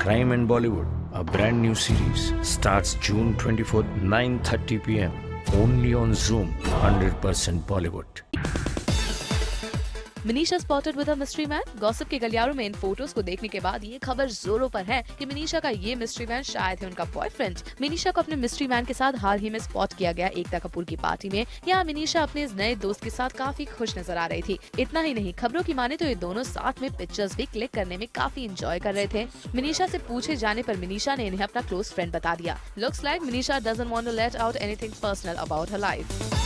Crime in Bollywood, a brand new series, starts June 24th, 9:30 p.m. Only on Zoom, 100% Bollywood. Manisha spotted with a mystery man gossip के गलियारों में इन photos को देखने के बाद ये खबर जोरों पर है कि मनीषा का ये मिस्ट्री मैन शायद है उनका बॉयफ्रेंड मनीषा को अपने मिस्ट्री मैन के साथ हाल ही में स्पॉट किया गया एकता कपूर की पार्टी में. यहाँ मनीषा अपने इस नए दोस्त के साथ काफ़ी खुश नज़र आ रही थी. इतना ही नहीं, खबरों की माने तो ये दोनों साथ में पिक्चर्स भी क्लिक करने में काफ़ी इंजॉय कर रहे थे. मनीषा से पूछे जाने पर मनीषा ने इन्हें अपना क्लोज फ्रेंड बता दिया. Looks like Manisha doesn't want to let out anything personal about her life